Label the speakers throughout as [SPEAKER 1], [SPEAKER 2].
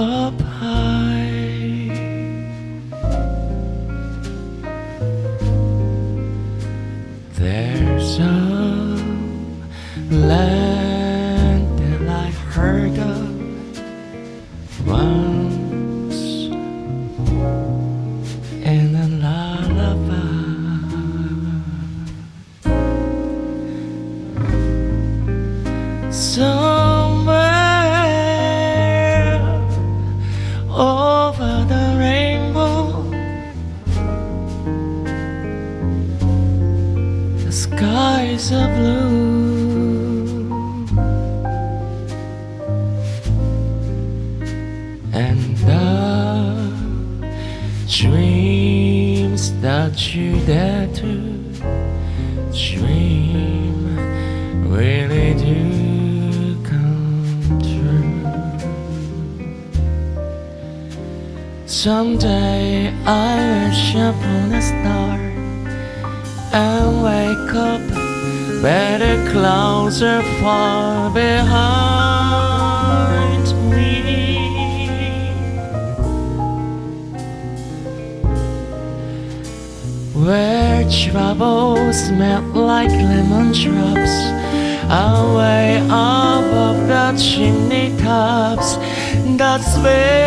[SPEAKER 1] up high, there's a land that I heard of once in a lullaby. Somewhere skies are blue. and the dreams that you dare to dream really do come true. Someday I'll wish upon a star and wake up where the clouds are far behind me. Where troubles melt like lemon drops Away above the chimney tops That's where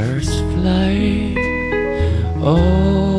[SPEAKER 1] Birds fly. Over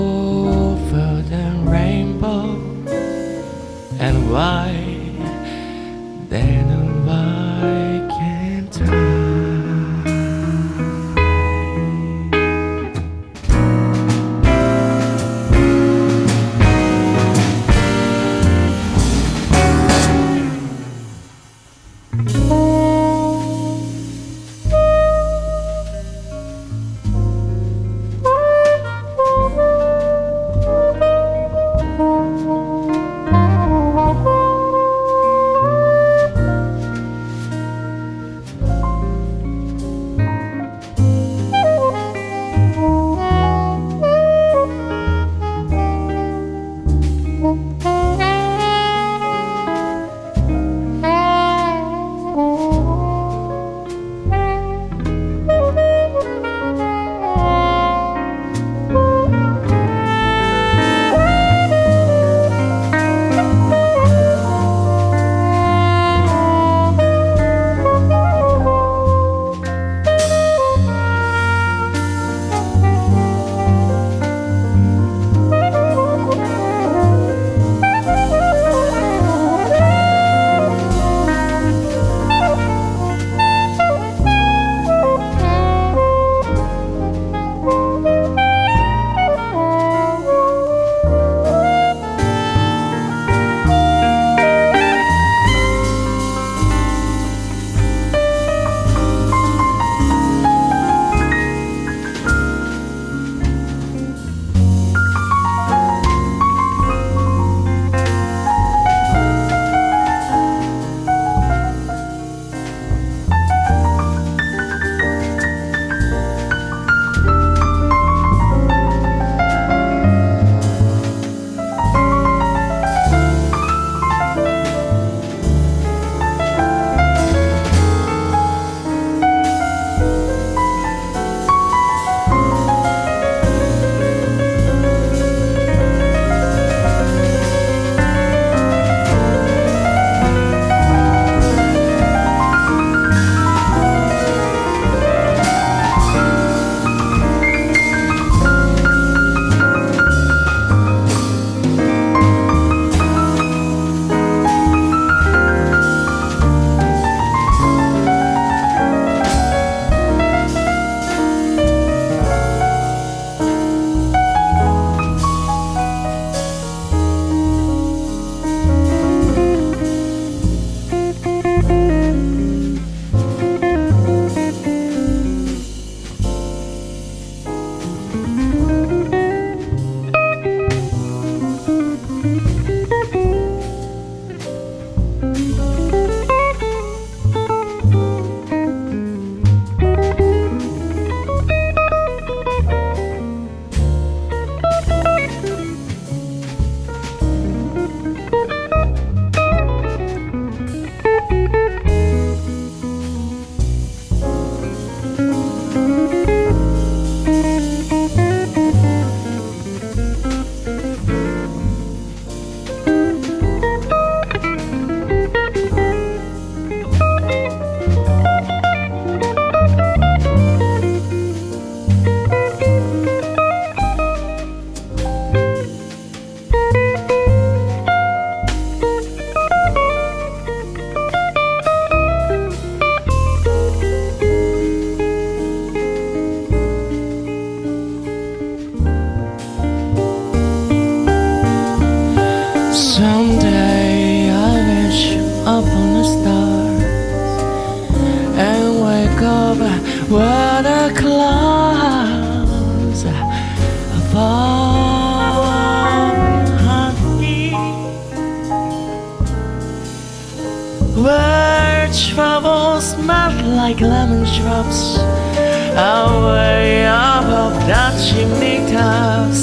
[SPEAKER 1] away above the chimney tops.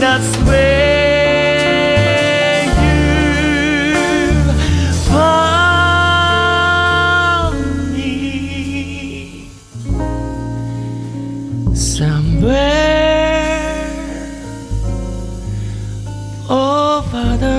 [SPEAKER 1] That's where. you found me. Somewhere over the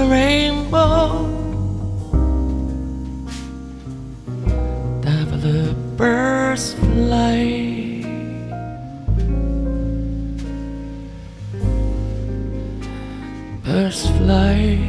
[SPEAKER 1] Birds fly.